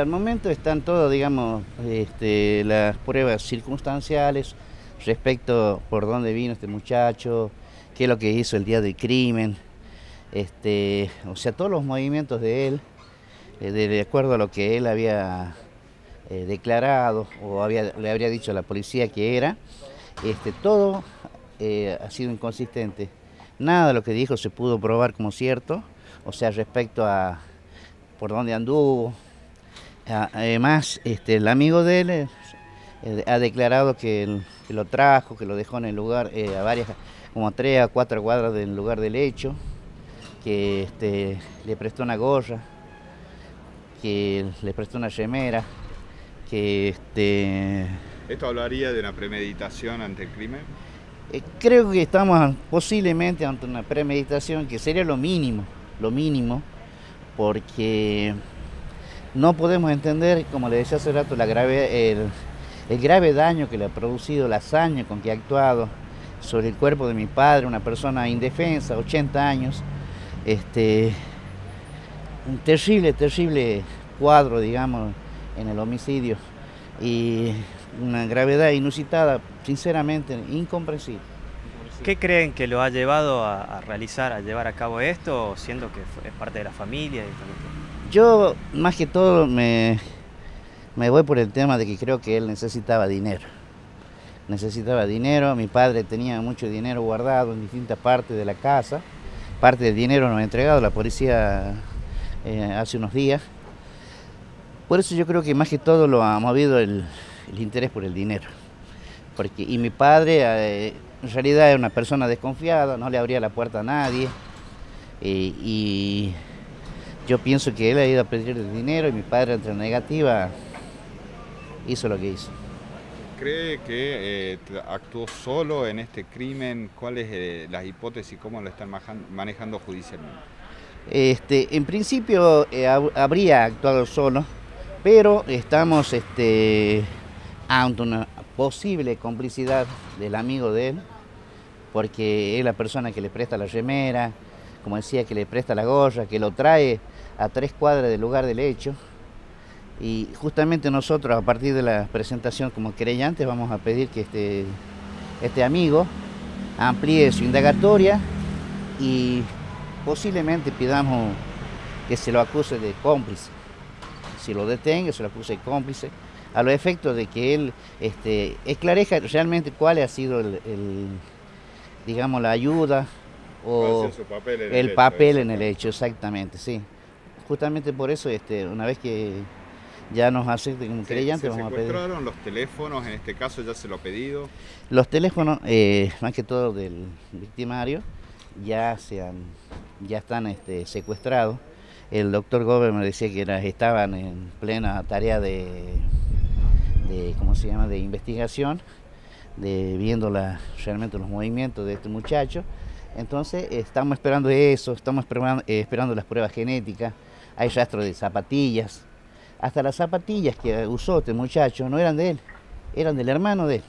Hasta momento están todas, digamos, este, las pruebas circunstanciales respecto por dónde vino este muchacho, qué es lo que hizo el día del crimen, este, o sea, todos los movimientos de él, eh, de, acuerdo a lo que él había eh, declarado o había, le habría dicho a la policía que era, este, todo eh, ha sido inconsistente. Nada de lo que dijo se pudo probar como cierto, o sea, respecto a por dónde anduvo. Además, este, el amigo de él ha declarado que, lo trajo, que lo dejó en el lugar, a varias, como a tres a cuatro cuadras del lugar del hecho que este, le prestó una gorra, que le prestó una remera, que este... ¿Esto hablaría de una premeditación ante el crimen? Eh, creo que estamos posiblemente ante una premeditación que sería lo mínimo, lo mínimo, porque no podemos entender, como le decía hace rato, grave, el, grave daño que le ha producido, la hazaña con que ha actuado sobre el cuerpo de mi padre, una persona indefensa, 80 años, este, un terrible, terrible cuadro, digamos, en el homicidio y una gravedad inusitada, sinceramente, incomprensible. ¿Qué creen que lo ha llevado a, realizar, a llevar a cabo esto, siendo que es parte de la familia? Yo, más que todo, me, me voy por el tema de que creo que él necesitaba dinero. Necesitaba dinero, mi padre tenía mucho dinero guardado en distintas partes de la casa parte del dinero nos ha entregado la policía eh, hace unos días. Por eso yo creo que más que todo lo ha movido el, interés por el dinero. Porque, y mi padre eh, en realidad es una persona desconfiada, no le abría la puerta a nadie. Eh, y yo pienso que él ha ido a pedir el dinero y mi padre entre negativa hizo lo que hizo cree que eh, actuó solo en este crimen? ¿Cuáles eh, las hipótesis? ¿Cómo lo están manejando judicialmente? Este, en principio eh, habría actuado solo, pero estamos este, ante una posible complicidad del amigo de él, porque es la persona que le presta la remera, como decía, que le presta la gorra, que lo trae a tres cuadras del lugar del hecho. Y justamente nosotros a partir de la presentación como creyentes vamos a pedir que este, este amigo amplíe su indagatoria y posiblemente pidamos que se lo acuse de cómplice. Si lo detenga, se lo acuse de cómplice, a los efectos de que él este, esclarezca realmente cuál ha sido el, digamos, la ayuda o el papel en el hecho, exactamente, sí. Justamente por eso, este, una vez que ya nos hace un creyente, vamos a pedir. los teléfonos, en este caso ya se lo ha pedido? Los teléfonos, eh, más que todo del victimario, ya, se ya están este, secuestrados. El doctor Gómez me decía que estaban en plena tarea de, de, ¿cómo se llama?, de investigación, de viendo la, realmente los movimientos de este muchacho. Entonces estamos esperando eso, estamos esperando, eh, esperando las pruebas genéticas, hay rastros de zapatillas, hasta las zapatillas que usó este muchacho no eran de él, eran del hermano de él.